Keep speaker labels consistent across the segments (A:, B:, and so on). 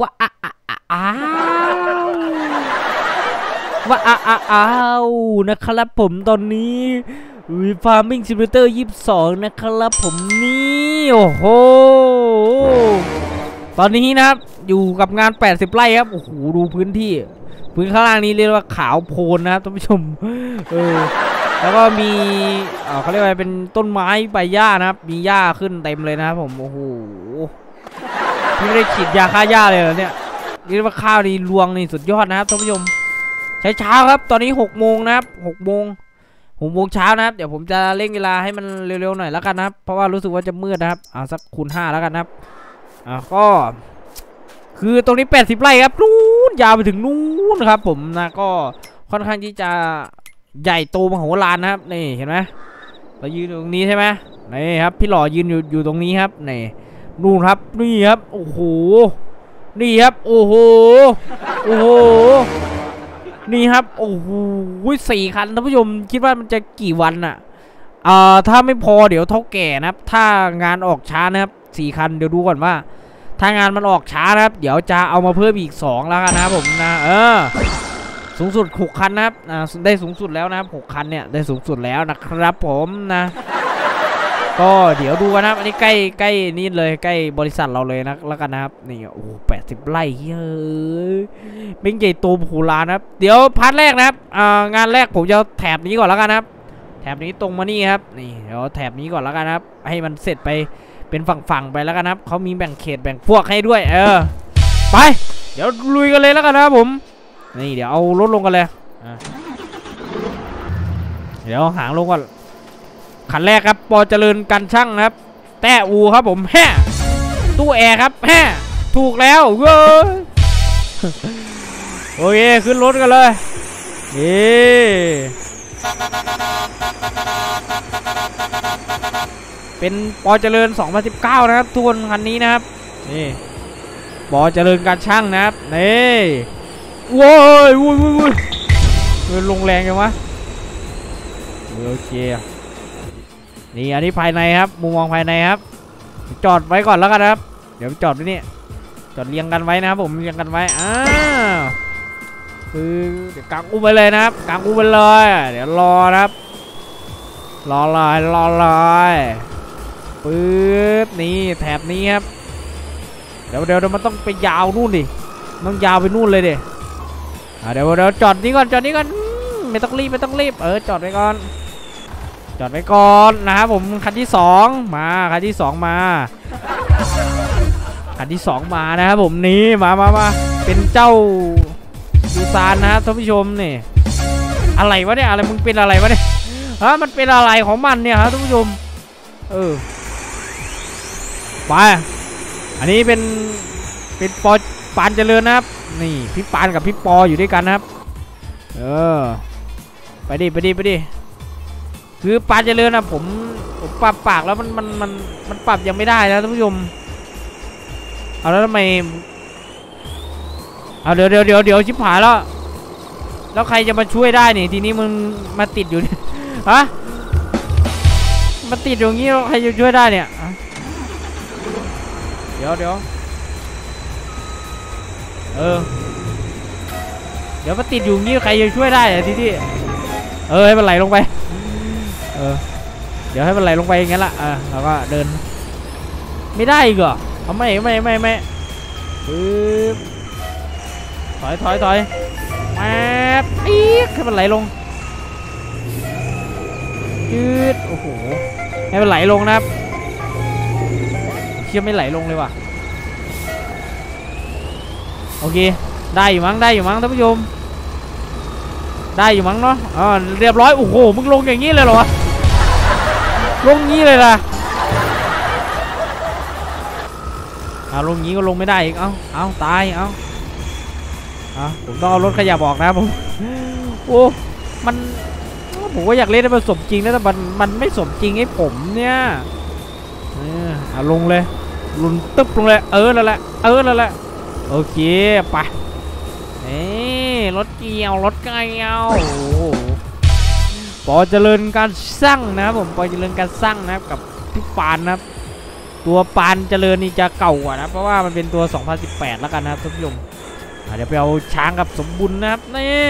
A: ว้าอ้าอ้าวว้าอ้าวนะครับผมตอนนี้ Farming Simulator ยี่สองนะครับผมนี่โอ้โหตอนนี้นะครับ อยู่กับงาน 80 ไร่ครับ โอ้โห ดูพื้นที่ พื้นข้างล่างนี้เรียกว่าขาวโพลนนะครับท่านผู้ชม เออ แล้วก็มีเขาเรียกว่าเป็นต้นไม้ใบหญ้านะครับ มีหญ้าขึ้นเต็มเลยนะครับผม โอ้โห พี่ไม่ได้ฉีดยาฆ่าหญ้าเลยเหรอเนี่ยเรียกว่าข้าวนี่รวงนี่สุดยอดนะครับท่านผู้ชมใช้เช้าครับ ตอนนี้6โมงนะครับ6โมงหกโมงเช้านะครับเดี๋ยวผมจะเร่งเวลาให้มันเร็วๆหน่อยแล้วกันนะครับเพราะว่ารู้สึกว่าจะมืดนะครับเอาสักคูณ5แล้วกันนะครับอ่าก็ คือตรงนี้80ไร่ครับนู้นยาวไปถึงนู้นครับ ผมนะก็ค่อนข้างที่จะใหญ่โตมโหฬารนะครับนี่เห็นไหมเรายืนอยู่ตรงนี้ใช่ไหมนี่ครับ พี่หล่อยืนอยู่อยู่ตรงนี้ครับนี่ นู่นครับนี่ครับโอ้โหนี่ครับโอ้โหโอ้โหนี่ครับโอ้โหสี่คันท่านผู้ชมคิดว่ามันจะกี่วันอะเอ่อถ้าไม่พอเดี๋ยวเท่าแก่นะครับ ถ้างานออกช้านะครับสี่คันเดี๋ยวดูก่อนว่า ถ้างานมันออกช้านะครับ เดี๋ยวจะเอามาเพิ่มอีก2แล้วกันนะผมนะเออสูงสุด6คันนะครับได้สูงสุดแล้วนะครับ6คันเนี่ยได้สูงสุดแล้วนะครับผมนะ ก็เดี๋ยวดูกันนะครับ อันนี้ใกล้ใกล้นี่เลยใกล้บริษัทเราเลยนะแล้วกันนะครับ นี่โอ้แปดสิบไร่เฮ้ยเป็นใหญ่โตมโหฬานะครับ เดี๋ยวพาร์ทแรกนะครับงานแรกผมจะแถบนี้ก่อนแล้วกันนะครับ แถบนี้ตรงมานี่ครับ นี่เดี๋ยวแถบนี้ก่อนแล้วกันนะครับ ให้มันเสร็จไปเป็นฝั่งๆไปแล้วกันนะครับ เขามีแบ่งเขตแบ่งพวกให้ด้วย เออ ไป เดี๋ยวลุยกันเลยแล้วกันนะครับผม นี่เดี๋ยวเอารถลงกันเลย เดี๋ยวหางลงก่อน ขันแรกครับปอเจริญกันช่างครับ แต้อูครับผมแฮ่ตู้แอร์ครับแฮ่ถูกแล้วเว้ยโอเคขึ้นรถกันเลยเย้เป็นปอเจริญ 2019 นะครับทุกคนคันนี้นะครับนี่ปอเจริญการช่างนะครับนี่โว้ยวุ้ยวุ้ยวุ้ยลงแรงยังวะโอเค นี่อันนี้ภายในครับ มุมมองภายในครับ จอดไว้ก่อนแล้วกันนะครับ เดี๋ยวจอดไว้นี่จอดเรียงกันไว้นะครับผมเรียงกันไว้อ้าวคือเดี๋ยวกางอุ้มไปเลยนะครับกางอุ้มไปเลย เดี๋ยวรอนะครับ รอเลยรอเลยปึ๊บนี่แถบนี้ครับเดี๋ยวเดี๋ยวเดี๋ยวมันต้องไปยาวนู่นดิมันต้องยาวไปนู่นเลยดิอ่าเดี๋ยวเดี๋ยวจอดนี้ก่อนจอดนี้ก่อนไม่ต้องรีบไม่ต้องรีบเออจอดไว้ก่อน จอดไว้ก่อนนะครับผมคันที่สองมาคันที่สองมาคันที่สองมานะครับผมนี่มามามาเป็นเจ้าดูซานนะครับท่านผู้ชมนี่อะไรวะเนี่ยอะไรมึงเป็นอะไรวะเนี่ยฮะมันเป็นอะไรของมันเนี่ยครับท่านผู้ชมเออไปอันนี้เป็นเป็นปอปานเจริญนะครับนี่พี่ปานกับพี่ปออยู่ด้วยกันนะครับ เออ ไปดิไปดิไปดิ คือปาเจริญนะผมผมปรับปากแล้วมันมันมันมันปรับยังไม่ได้นะท่านผู้ชมเอาแล้วทำไมเอาเดี๋ยวเดี๋ยวเดี๋ยวเดี๋ยวชิบหายแล้วแล้วใครจะมาช่วยได้นี่ทีนี้มึงมาติดอยู่เนี่ยฮะมาติดอย่างงี้ใครจะช่วยได้เนี่ยเดี๋ยวเดี๋ยวเออเดี๋ยวมาติดอยู่งี้ใครจะช่วยได้อะทีนี้เออให้มันไหลลงไป เออ เดี๋ยวให้มันไหลลงไปอย่างงั้นละอะเราก็เดิน ไม่ได้อีกเหรอเอาไม่ไม่ไม่ไม่ปึ๊บถอยถอยถอยแป๊บอีกให้มันไหลลงยืดโอ้โหให้มันไหลลงนะครับเชื่อไม่ไหลลงเลยว่ะโอเคได้อยู่มั้งได้อยู่มั้งท่านผู้ชมได้อยู่มั้งเนาะอ๋อเรียบร้อยโอ้โหมึงลงอย่างนี้เลยเหรอวะ ลงงี้เลยล่ะเอาลงงี้ก็ลงไม่ได้อีก เอาเอาตาย เอาเอาผมต้องเอารถขยับอกนะผม โอ้ มันผมก็อยากเล่นให้มันสมจริงนะแต่มันมันไม่สมจริงให้ผมเนี่ยเออเอาลงเลยลุนตึ๊บลงเลย เออแล้วแหละ เออแล้วแหละ โอเค ไป นี่รถเกี่ยว รถเกี่ยว โอ้ ปอเจริญการสร้างนะครับผมปอเจริญการสร้างนะครับกับพี่ปานนะครับ ตัวปานเจริญนี่จะเก่ากว่านะเพราะว่ามันเป็นตัว 2018 แล้วกันนะครับท่านผู้ชมเดี๋ยวไปเอาช้างกับสมบุญนะครับนี่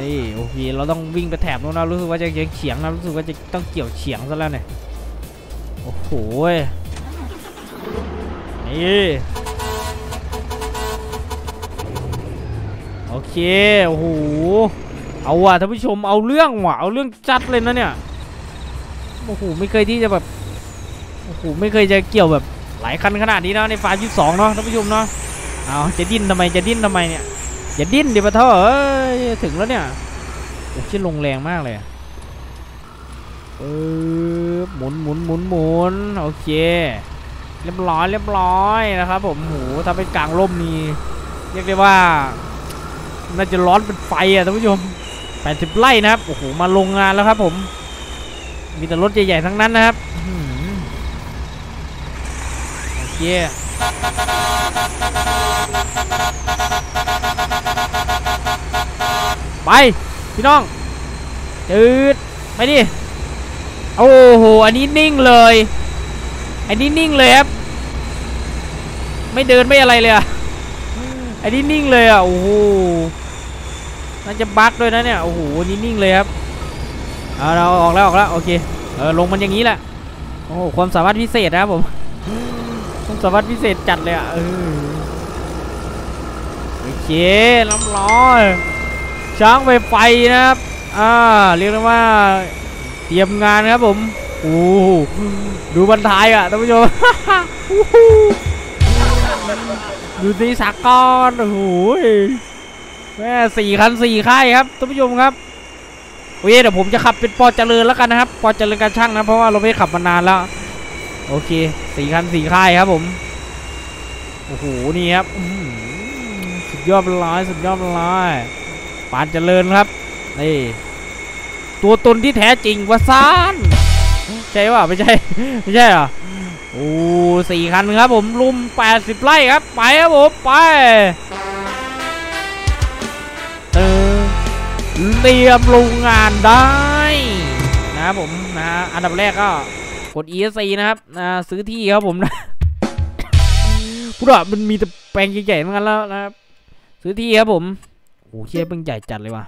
A: นี่โอเคเราต้องวิ่งไปแถบนู้นนะรู้สึกว่าจะเฉียงเฉียงนะรู้สึกว่าจะต้องเกี่ยวเฉียงซะแล้วเนี่ยโอ้โหนี่โอเค โอ้โห เอาว่ะท่านผู้ชมเอาเรื่องว่ะเอาเรื่องจัดเลยนะเนี่ยโอ้โหไม่เคยที่จะแบบโอ้โหไม่เคยจะเกี่ยวแบบหลายคันขนาดนี้นะในฟาร์มสองเนาะท่านผู้ชมเนาะเอาจะดิ้นทำไมจะดิ้นทำไมเนี่ยอย่าดิ้นเดี๋ยวปะเถอะเอ้ยถึงแล้วเนี่ยโอ้ชิลงแรงมากเลยเออหมุนหมุนหมุนหมุนโอเค เรียบร้อยเรียบร้อยนะครับผมโหถ้าเป็นกลางร่มนี่เรียกได้ว่าน่าจะร้อนเป็นไฟอะท่านผู้ชม 80 ไร่นะครับ โอ้โห มาลงงานแล้วครับผม มีแต่รถใหญ่ๆทั้งนั้นนะครับโอเคไป พี่น้องจืดไปดิ โอ้โห อันนี้นิ่งเลย อันนี้นิ่งเลยครับ ไม่เดินไม่อะไรเลยอะอันนี้นิ่งเลยอะ โอ้โห น่าจะบั๊กด้วยนะเนี่ย โอ้โหนี่นิ่งเลยครับเอาเราออกแล้วออกแล้วโอเค เออลงมันอย่างนี้แหละ โอ้โหความสามารถพิเศษนะครับผม ความสามารถพิเศษจัดเลยอะเออโอเคล้ำร้อยช้างไปไฟนะครับ อ่า เรียกได้ว่าเตรียมงานครับผม โอ้ดูบรรทายอะท่านผู้ชมดูสีสากรโอ้โห แม่สี่คันสี่ค่ายครับท่านผู้ชมครับโอเคเดี๋ยวผมจะขับเป็นปอเจริญแล้วกันนะครับปอเจริญการช่างนะเพราะว่าเราไม่ขับมานานแล้ว โอเคสี่คันสี่ค่ายครับผมโอ้โหนี่ครับสุดยอดเป็นร้อยสุดยอดเป็นร้อยปานเจริญครับนี่ตัวตนที่แท้จริงวะซานใช่ป่ะไม่ใช่ไม่ใช่เหรอโอ้สี่คันครับผมลุม80ไร่ครับ ไปครับผมไป เตรียมลงงานได้นะครับผมนะอันดับแรกก็กด ESC นะครับนะซื้อที่ครับผมนะพูดว่ามันมีแต่แปลงใหญ่ๆทั้งนั้นแล้วนะครับซื้อที่ครับผมโอ้เชี่ยเพิ่งใหญ่จัดเลยว่ะ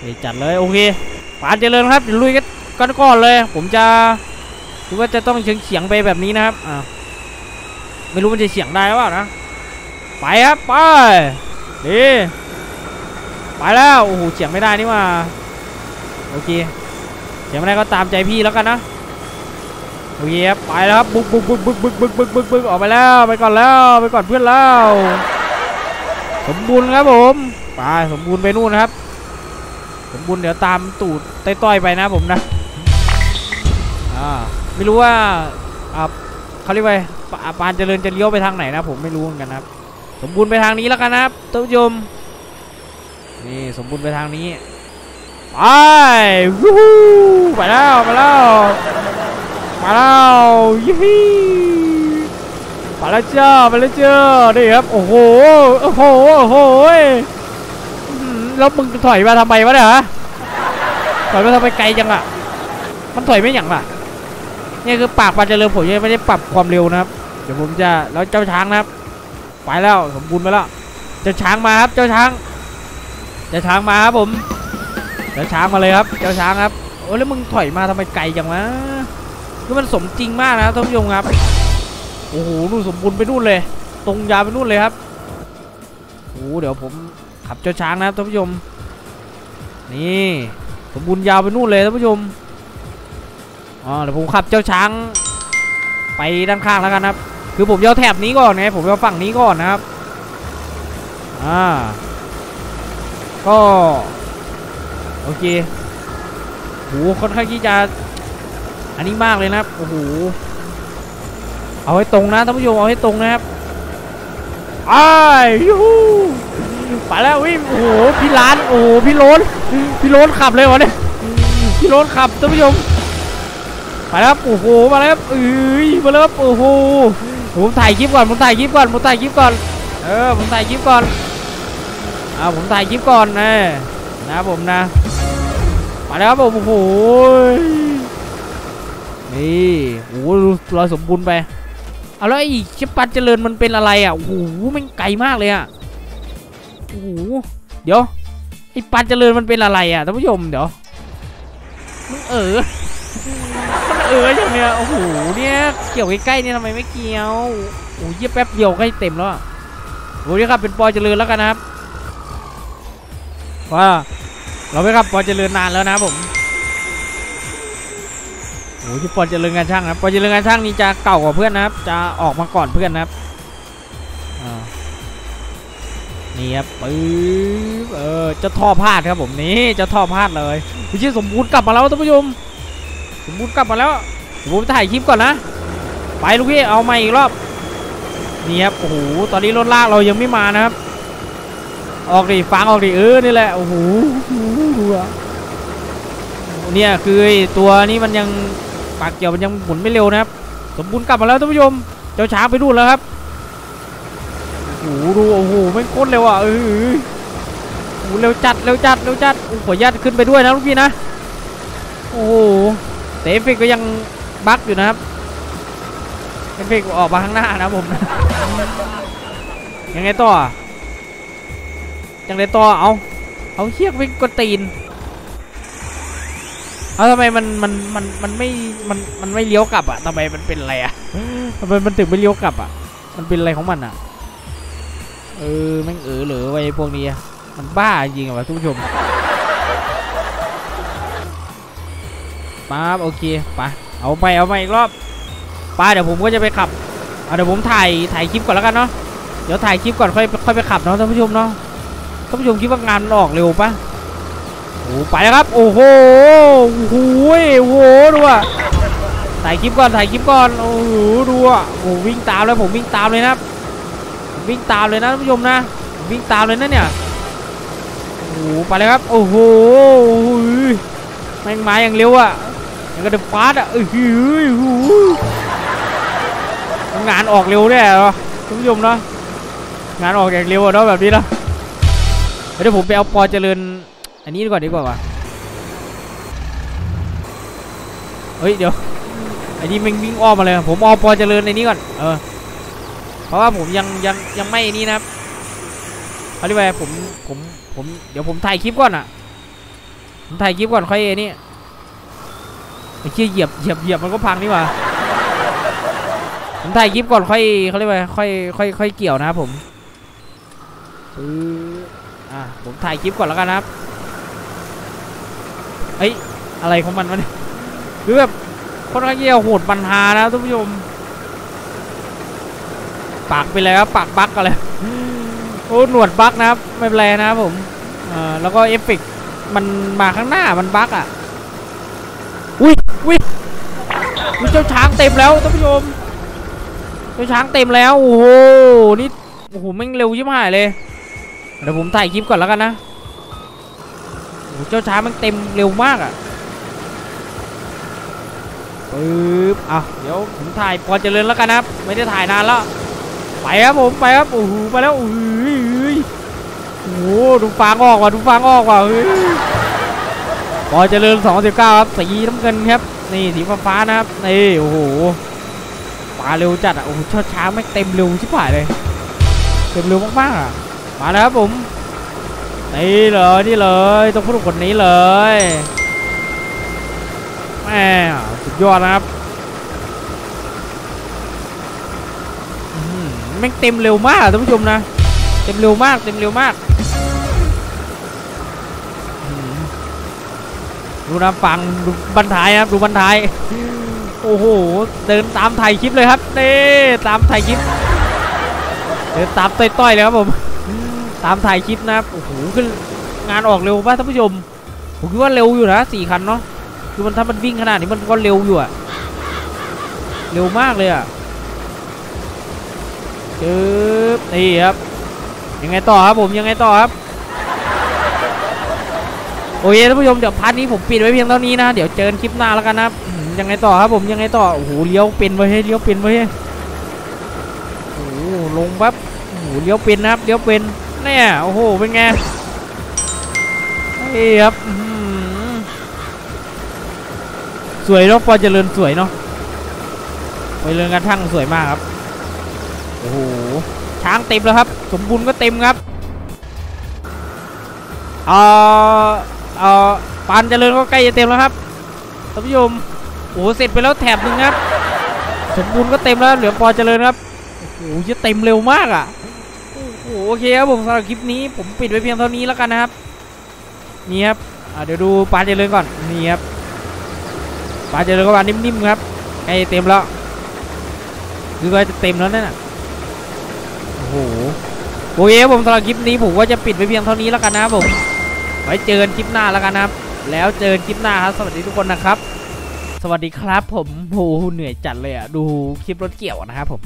A: ใหญ่จัดเลยโอเคปานเจริญครับเดี๋ยวลุยกันกันก่อนเลย ผมจะคือว่าจะต้องเฉียงเฉียงไปแบบนี้นะครับอ่าไม่รู้มันจะเฉียงได้หรือเปล่านะไปครับไปดี ไปแล้วโอ้โหเฉียงไม่ได้นี่ว่าโอเคเฉียงไม่ได้ก็ตามใจพี่แล้วกันนะโอเคครับไปแล้วครับบึกบึกบึกบึกบึกบึกบึกบึกบึกออกไปแล้วไปก่อนแล้วไปก่อนเพื่อนแล้วสมบูรณ์ครับผมไปสมบูรณ์ไปนู่นนะครับ สมบูรณ์เดี๋ยวตามตูดต้อยๆไปนะผมนะอ่าไม่รู้ว่าอ่าเขาเรียกว่าปาปานเจริญจะเลี้ยวไปทางไหนนะผมไม่รู้เหมือนกันครับ สมบูรณ์ไปทางนี้แล้วกันนะครับท่านผู้ชม นี่สมบูรณ์ไปทางนี้ ไปวู้ไปแล้วไปแล้วมาแล้วยี่ฮีไปแล้วเจ้าไปแล้วเจ้านี่ครับโอ้โหโอ้โหโอ้โหแล้วมึงถอยมาทำไมวะเนี่ยฮะถอยมาทำไมไกลจังอะมันถอยไม่หยั่งล่ะนี่คือปากปลาเจริญผมยังไม่ได้ปรับความเร็วนะครับ เดี๋ยวผมจะแล้วเจ้าช้างนะครับ ไปแล้วสมบูรณ์ไปแล้ว เจ้าช้างมาครับเจ้าช้าง จ้าช้างมาครับผมเจ้าช้างมาเลยครับ เจ้าช้างครับโอ้แล้วมึงถอยมาทำไมไกลจังวะคือมันสมจริงมากนะครับท่านผู้ชมครับโอ้โหนู่นสมบูรณ์ไปนู่นเลย ตรงยาวไปนู่นเลยครับโอ้โหเดี๋ยวผมขับเจ้าช้างนะครับท่านผู้ชมนี่สมบูรณ์ยาวไปนู่นเลยท่านผู้ชมอ๋อเดี๋ยวผมขับเจ้าช้าง ไปด้านข้างแล้วกันครับ คือผมจะเอแถบนี้ก่อนไงผมจะเอฝั่งนี้ก่อนนะครับอ่า ก็โอเคโหค่อนข้างที่จะอันนี้มากเลยนะครับโอ้โหเอาให้ตรงนะท่านผู้ชมเอาให้ตรงนะครับไอ้ยูไปแล้ววิ่งโอ้โหพี่ล้านโอ้โหพี่โรนพี่โรนขับเลยวะเนี่ยพี่โรนขับท่านผู้ชมไปแล้วโอ้โหมาแล้วครับเอ้ยมาแล้วครับโอ้โหผมถ่ายคลิปก่อนผมถ่ายคลิปก่อนผมถ่ายคลิปก่อนเออผมถ่ายคลิปก่อน อ่าผมถ่ายคลิปก่อนนะนะครับผมนะไปแล้วครับผมโอ้โหนี่โอ้โหดูรอยสมบูรณ์ไปเอาแล้วไอ้ชิปปันเจริญมันเป็นอะไรอะโอ้โหมันไกลมากเลยอะโอ้โหเดี๋ยวไอ้ปันเจริญมันเป็นอะไรอะท่านผู้ชมเดี๋ยวมันเออมันเอออย่างเนี้ยโอ้โหเนี่ยเกี่ยวใกล้ๆเนี่ยทำไมไม่เกี่ยวโอ้ยแป๊บเดียวใกล้เต็มแล้วโอ้ยครับเป็นปอเจริญแล้วกันนะครับ ว่าเราไม่ครับปอเจริญนานแล้วนะผมโอ้ยปอนเจริญงานช่างนะครับปอนเจริญงานช่างนี่จะเก่ากว่าเพื่อนนะครับ จะออกมาก่อนเพื่อนนะครับนี่ครับปึ๊บเออจะท่อพลาดครับผมนี่จะท่อพลาดเลยพี่ชื่อสมบูรณ์กลับมาแล้วท่านผู้ชมสมบูรณ์กลับมาแล้วผมถ่ายคลิปก่อนนะ ไปลูกพี่เอาใหมาอีกรอบนี่ครับโอ้โหตอนนี้รถลากเรายังไม่มานะครับ ออกดิฟังออกดิเออนี่แหละโอ้โหดูอะเนี่ยคือตัวนี้มันยังปากเกี่ยวมันยังหมุนไม่เร็วนะครับ สมบูรณ์กลับมาแล้วท่านผู้ชมเจ้าช้างไปดูแล้วครับโอ้โหดูโอ้โหไม่โคตรเร็วอะเออโอ้โหเร็วจัดเร็วจัดเร็วจัดโอ้หขออนุญาตขึ้นไปด้วยนะลูกพี่นะโอ้โหแต่เอฟเฟกก็ยัง bug อยู่นะครับเอฟเฟกออกมาข้างหน้านะผม ยังไงต่อ อะยังไงต่อเอาเอาเชือกไปกดตีนเอาทำไมมันมันมันมันไม่มันมันไม่เลี้ยวกลับอะทำไมมันเป็นอะไรอะทำไมมันถึงไม่เลี้ยวกลับอะ มันเป็นอะไรของมันอะ เออแม่งเออเหลือไว้พวกนี้อะมันบ้าจริงอะทุกผู้ชมป๊าบโอเคไปเอาไปเอาไปอีกรอบป้าเดี๋ยวผมก็จะไปขับ เอาเดี๋ยวผมถ่ายถ่ายคลิปก่อนแล้วกันเนาะ เดี๋ยวถ่ายคลิปก่อนค่อยค่อยไปขับเนาะท่านผู้ชมเนาะานผู้ชมคิดว่างานมันออกเร็วปะโอ้ไปแล้วครับ โอ้โหโอ้โหโอ้โหดูอะถ่ายคลิปก่อนถ่ายคลิปก่อนโอ้โหดูอะโอ้วิ่งตามเลยผมวิ่งตามเลยนะวิ่งตามเลยนะท่านผู้ชมนะ วิ่งตามเลยนะเนี่ยโอ้โหไปเลยครับ โอ้โหแม่งมาอย่างเร็วอะยังกระดึบฟาดอะเออหืองานออกเร็วแน่เหรอท่านผู้ชมเนาะงานออกอย่างเร็วอะเนาะแบบนี้เนาะ เดี๋ยวผมไปเอาปอเจริญ อันนี้ดีกว่าดีกว่าวะเฮ้ยเดี๋ยวอ้นี่มันวิ่งอ้อมมาเลยผมเอาปอเจริญในนี้ก่อนเออเพราะว่าผมยังยังยังไม่นี่นะครับเขาเรียกว่าผมผมผมเดี๋ยวผมถ่ายคลิปก่อนอะผมถ่ายคลิปก่อนค่อยไอ้นี่ไอ้เชี่ยเหยียบเหยียบเหยียบมันก็พังนี่หว่าผมถ่ายคลิปก่อนค่อยเขาเรียกว่าค่อยค่อยค่อยเกี่ยวนะครับผมเออ อะผมถ่ายคลิปก่อนแล้วกันนะครับเอ้ยอะไรของมันวะเนี่ยคือแบบคนข้างเยี่ยวโหดปัญหานะท่านผู้ชมปากไปเลยครับปากบั๊กกันเลยโอ้หนวดบั๊กนะครับไม่เป็นไรนะครับผมอ่าแล้วก็เอฟเฟกมันมาข้างหน้ามันบั๊กอะอุ้ยอุ้ยอุ้ยเจ้าช้างเต็มแล้วท่านผู้ชมเจ้าช้างเต็มแล้วโอ้โหนี่โอ้โหแม่งเร็วยิ่งหายเลย เดี๋ยวผมถ่ายคลิปก่อนแล้วกันนะโอ้เจ้าช้ามันเต็มเร็วมากอะปึ๊บอะเดี๋ยวผมถ่ายพอเจริญแล้วกันนะครับ ไม่ได้ถ่ายนานแล้ว ไปครับผมไปครับโอ้โหไปแล้วโอ้โหโอ้โหดูฟางออกว่ะดูฟางออกว่ะเฮ้ยพอเจริญ29ครับสีน้ำเงินครับ นี่สีฟ้าๆนะครับนี่โอ้โหปลาเร็วจัดอะโอ้โหเจ้าช้าไม่เต็มเร็วชิบหายเลย เต็มเร็วมากๆอะ มาแล้วครับผมนี่เลยนี่เลยต้องพูดคนนี้เลยแหมสุดยอดนะครับแม่งเต็มเร็วมากท่านผู้ชมนะ เต็มเร็วมากเต็มเร็วมากดูนะฟังดูบันทายครับดูบันทายโอ้โหเดินตามถ่ายคลิปเลยครับนี่ตามถ่ายคลิปเดินตามต้อยๆเลยครับผม ตามถ่ายคลิปนะครับโอ้โหขึ้นงานออกเร็วป่ะท่านผู้ชมผมคิดว่าเร็วอยู่นะสี่คันเนาะคือมันถ้ามันวิ่งขนาดนี้มันก็เร็วอยู่อะเร็วมากเลยอะจึ๊บนี่ครับยังไงต่อครับผมยังไงต่อครับโอเคท่านผู้ชมเดี๋ยวพาร์ทนี้ผมปิดไว้เพียงเท่านี้นะเดี๋ยวเจอคลิปหน้าแล้วกันนะยังไงต่อครับผมยังไงต่อโอ้โหเลี้ยวเป็นไว้ให้เลี้ยวเป็นไว้ให้โอ้โหลงปั๊บโอ้โหเลี้ยวเป็นนะครับเลี้ยวเป็น เนี่ย โอ้โห เป็นไงเฮ้ยครับสวยเนาะพอเจริญสวยเนาะไปเรือนกระทั่งสวยมากครับ โอ้โห ช้างเต็มแล้วครับ สมบูรณ์ก็เต็มครับ เอ่อ เอ่อปานเจริญก็ใกล้จะเต็มแล้วครับท่านผู้ชมโอ้โห เสร็จไปแล้วแถบหนึ่งครับ สมบูรณ์ก็เต็มแล้ว เหลือปอเจริญครับ โอ้โหจะเต็มเร็วมากอะ โอเคครับผมสำหรับคลิปนี้ผมปิดไว้เพียงเท่านี้แล้วกันนะครับนี่ครับเดี๋ยวดูปลาเจริญก่อนนี่ครับปลาเจริญก็ปลานิ่มๆครับใกล้เต็มแล้วคือก็จะเต็มแล้วนั่นน่ะโอ้โหโอเคครับผมสำหรับคลิปนี้ผมก็จะปิดไว้เพียงเท่านี้แล้วกันนะครับผมไว้เจอกันคลิปหน้าแล้วกันนะครับ แล้วเจอกันคลิปหน้าครับสวัสดีทุกคนนะครับ สวัสดีครับผมโหเหนื่อยจัดเลยอะดูคลิปรถเกี่ยวนะครับผม